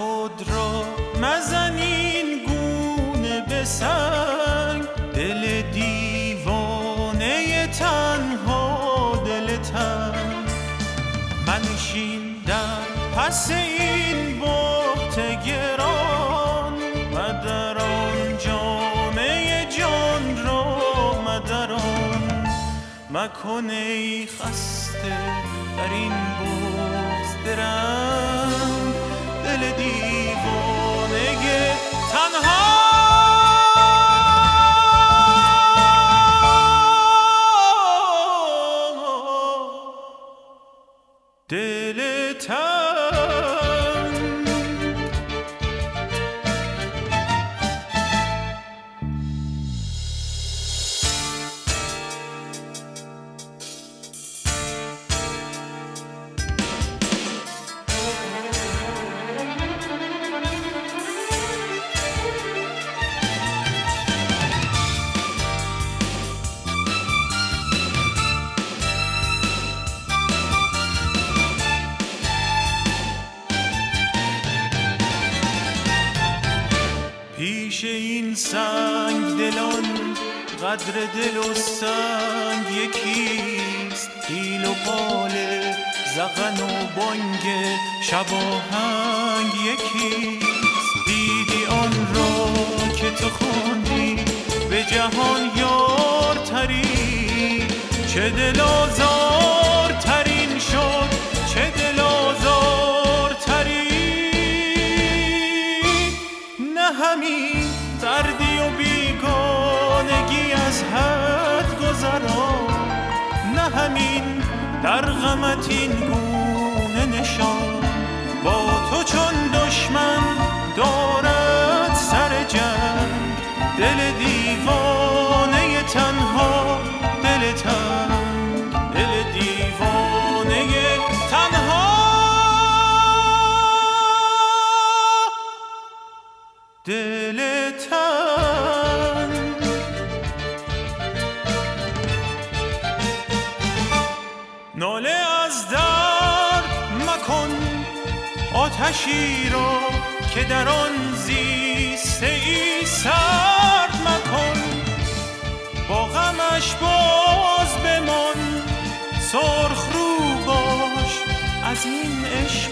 خود را مزنین گونه به سنگ. دل دیوانه تنها دل تنگ. منشین در پس این بخت گران. مدران جامعه جان را مدران. مکنه خسته در این بخت درم دل دیوانه تنها. قدر دل و سنگ یکیست. پیل و پاله زغن و بانگ شباهنگ یکیست. دیدی آن را که تو خوندی به جهان یارتری چه دل آزار همین در غمت این گونه نشان. با تو چون دشمن دارد سر جنگ. دل دیوانه تنها دل تنگ. دل دیوانه تنها. دل تنگ. آتشی را که در آن زیسته ای سرد مکن. با غمش باز بمان سرخ رو باش از این عشق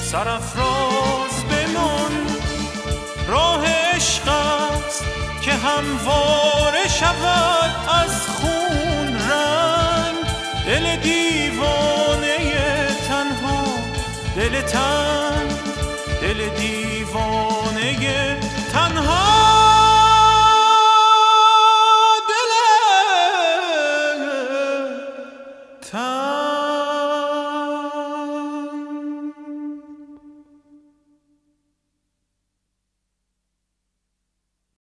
سرفراز بمان. راه عشق است که همواره شود.